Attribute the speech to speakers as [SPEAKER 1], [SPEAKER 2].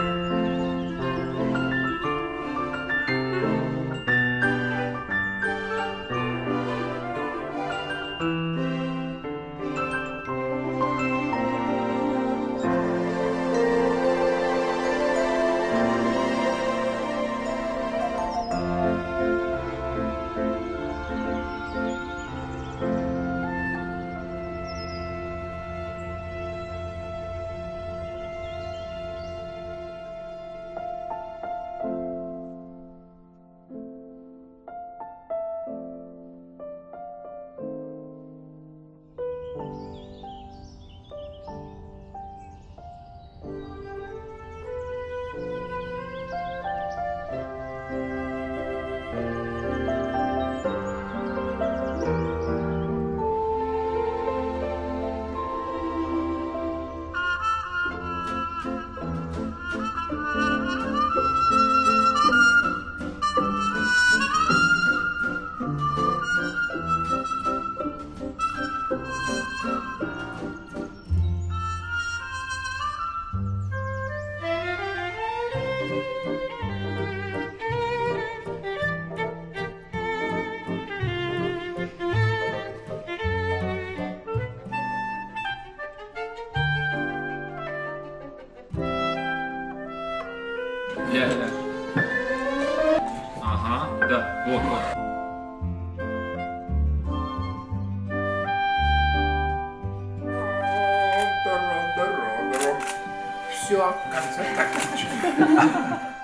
[SPEAKER 1] Bye. Ля, ля. Ага, да, вот, вот.
[SPEAKER 2] Все, концерт окончен.